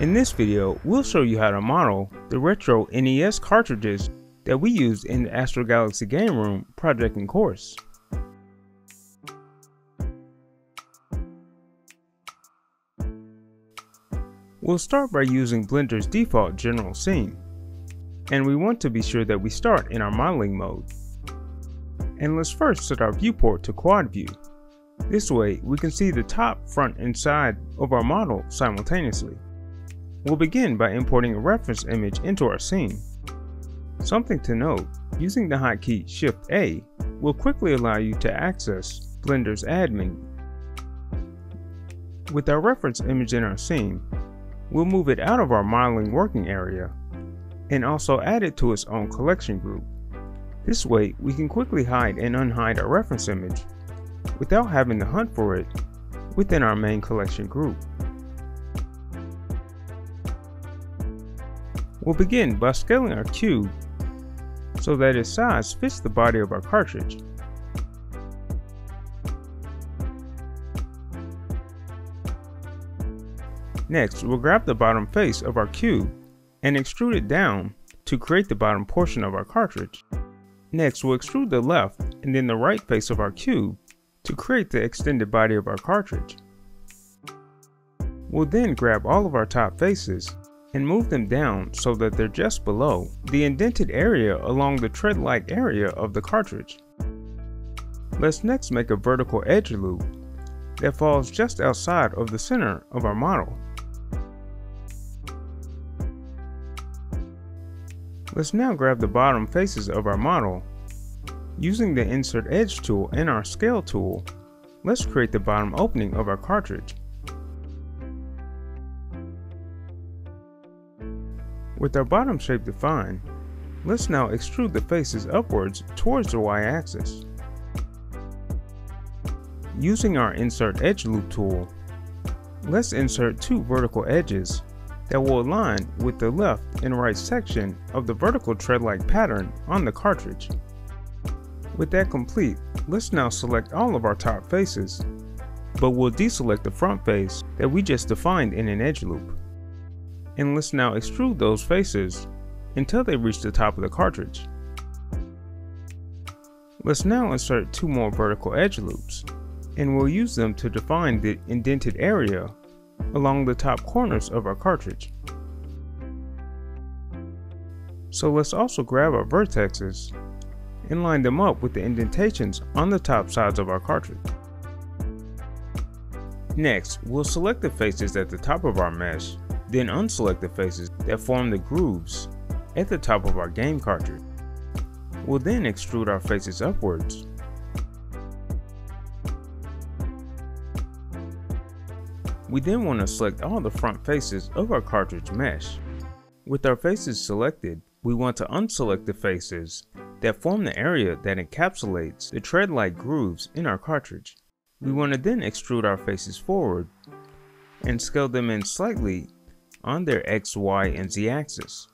In this video, we'll show you how to model the retro NES cartridges that we used in the Astro Galaxy Game Room project and course. We'll start by using Blender's default general scene, and we want to be sure that we start in our modeling mode. And let's first set our viewport to quad view. This way, we can see the top, front, and side of our model simultaneously. We'll begin by importing a reference image into our scene. Something to note, using the hotkey Shift A will quickly allow you to access Blender's add menu. With our reference image in our scene, we'll move it out of our modeling working area and also add it to its own collection group. This way, we can quickly hide and unhide our reference image without having to hunt for it within our main collection group. We'll begin by scaling our cube so that its size fits the body of our cartridge. Next, we'll grab the bottom face of our cube and extrude it down to create the bottom portion of our cartridge. Next, we'll extrude the left and then the right face of our cube to create the extended body of our cartridge. We'll then grab all of our top faces and move them down so that they're just below the indented area along the tread-like area of the cartridge. Let's next make a vertical edge loop that falls just outside of the center of our model. Let's now grab the bottom faces of our model. Using the Insert Edge tool and our Scale tool, let's create the bottom opening of our cartridge. With our bottom shape defined, let's now extrude the faces upwards towards the y-axis. Using our Insert Edge Loop tool, let's insert two vertical edges that will align with the left and right section of the vertical tread-like pattern on the cartridge. With that complete, let's now select all of our top faces, but we'll deselect the front face that we just defined in an edge loop. And let's now extrude those faces until they reach the top of the cartridge. Let's now insert two more vertical edge loops, and we'll use them to define the indented area along the top corners of our cartridge. So let's also grab our vertexes and line them up with the indentations on the top sides of our cartridge. Next, we'll select the faces at the top of our mesh, then unselect the faces that form the grooves at the top of our game cartridge. We'll then extrude our faces upwards We then want to select all the front faces of our cartridge mesh. With our faces selected, we want to unselect the faces that form the area that encapsulates the tread-like grooves in our cartridge. We want to then extrude our faces forward and scale them in slightly on their X, Y, and Z axis.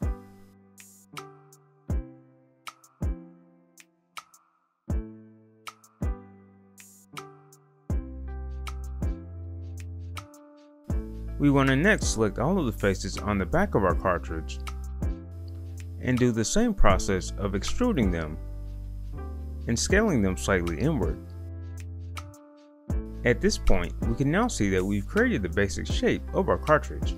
We want to next select all of the faces on the back of our cartridge and do the same process of extruding them and scaling them slightly inward. At this point, we can now see that we've created the basic shape of our cartridge.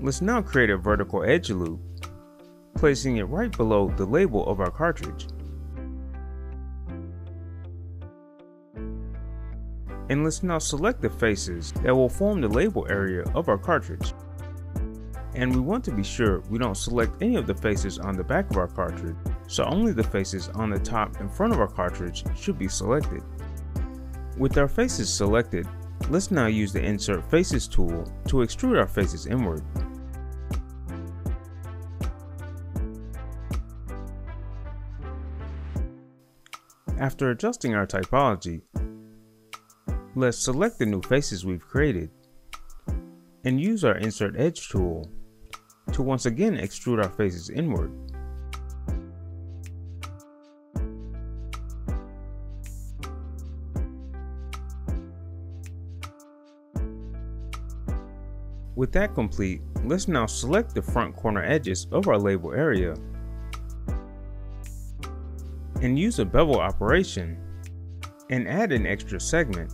Let's now create a vertical edge loop, placing it right below the label of our cartridge. And let's now select the faces that will form the label area of our cartridge. And we want to be sure we don't select any of the faces on the back of our cartridge, so only the faces on the top and front of our cartridge should be selected. With our faces selected, let's now use the Insert Faces tool to extrude our faces inward. After adjusting our topology, Let's select the new faces we've created and use our Insert Edge tool to once again extrude our faces inward. With that complete, let's now select the front corner edges of our label area and use a bevel operation and add an extra segment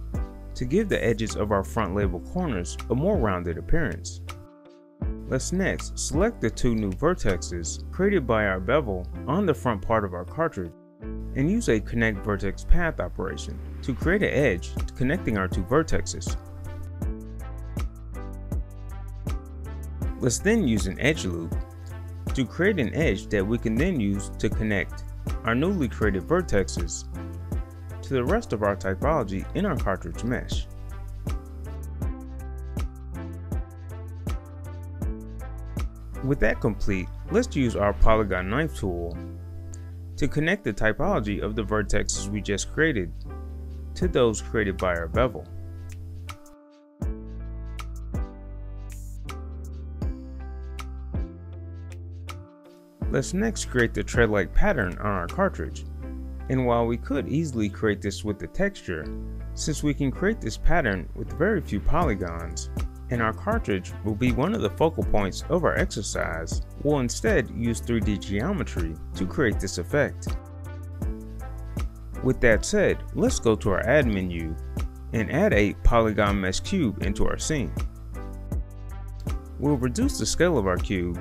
to give the edges of our front label corners a more rounded appearance. Let's next select the two new vertexes created by our bevel on the front part of our cartridge and use a connect vertex path operation to create an edge connecting our two vertexes. Let's then use an edge loop to create an edge that we can then use to connect our newly created vertexes to the rest of our topology in our cartridge mesh. With that complete, let's use our polygon knife tool to connect the topology of the vertexes we just created to those created by our bevel. Let's next create the tread-like pattern on our cartridge. And while we could easily create this with the texture, since we can create this pattern with very few polygons, and our cartridge will be one of the focal points of our exercise, we'll instead use 3D geometry to create this effect. With that said, let's go to our add menu and add a polygon mesh cube into our scene. We'll reduce the scale of our cube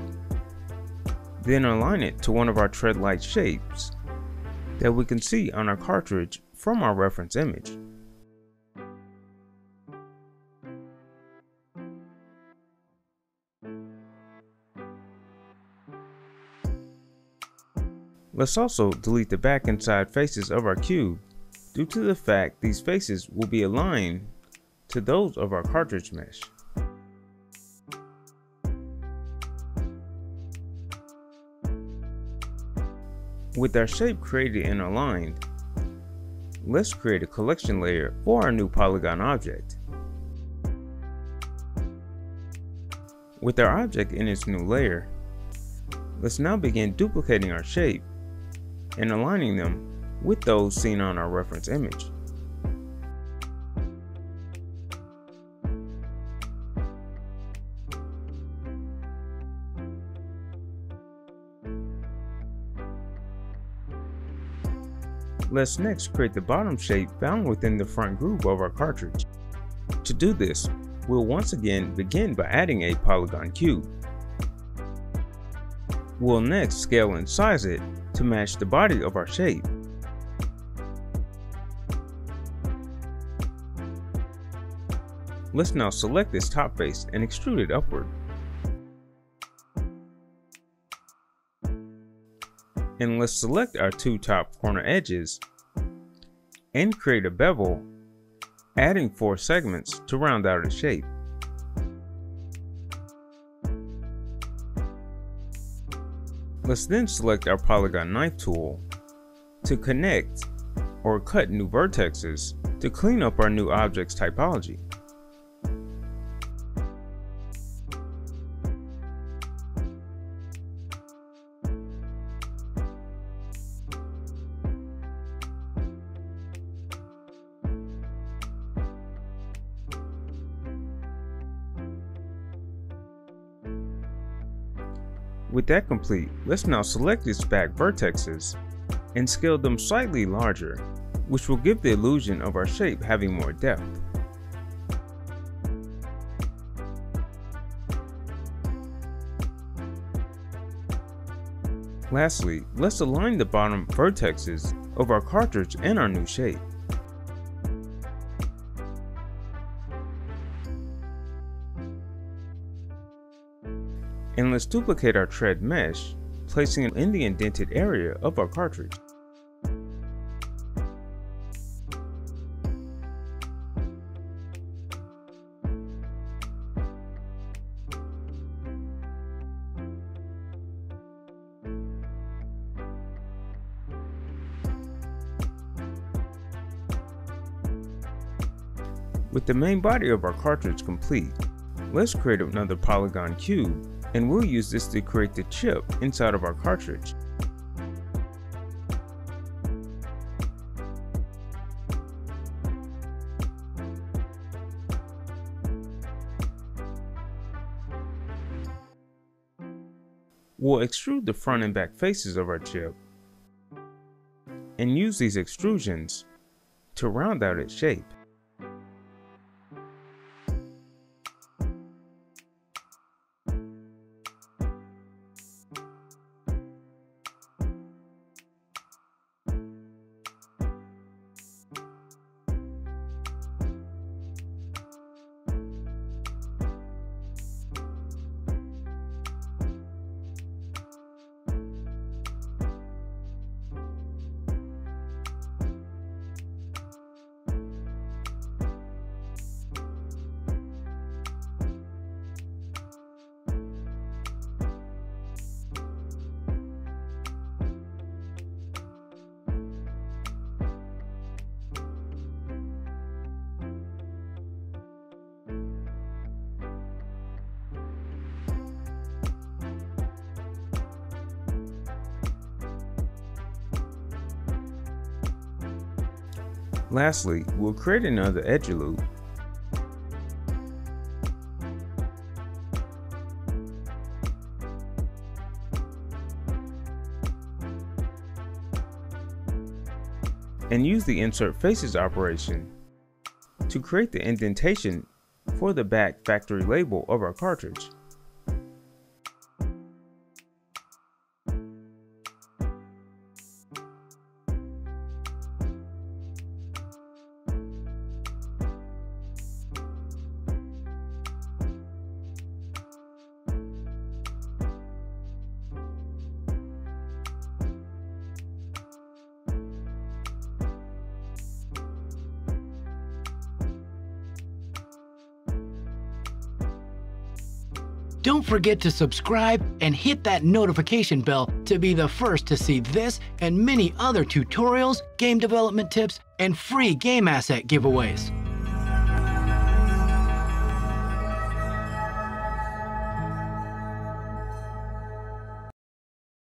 then align it to one of our tread-like shapes that we can see on our cartridge from our reference image. Let's also delete the back and side faces of our cube due to the fact these faces will be aligned to those of our cartridge mesh. With our shape created and aligned, let's create a collection layer for our new polygon object. With our object in its new layer, let's now begin duplicating our shape and aligning them with those seen on our reference image. Let's next create the bottom shape found within the front groove of our cartridge. To do this, we'll once again begin by adding a polygon cube. We'll next scale and size it to match the body of our shape. Let's now select this top face and extrude it upward. And let's select our two top corner edges and create a bevel, adding four segments to round out its shape. Let's then select our polygon knife tool to connect or cut new vertexes to clean up our new object's topology. With that complete, let's now select its back vertexes and scale them slightly larger, which will give the illusion of our shape having more depth. Lastly, let's align the bottom vertexes of our cartridge and our new shape. And let's duplicate our tread mesh, placing it in the indented area of our cartridge. With the main body of our cartridge complete, let's create another polygon cube And we'll use this to create the chip inside of our cartridge. We'll extrude the front and back faces of our chip and use these extrusions to round out its shape. Lastly, we'll create another edge loop and use the insert faces operation to create the indentation for the back factory label of our cartridge. Don't forget to subscribe and hit that notification bell to be the first to see this and many other tutorials, game development tips, and free game asset giveaways.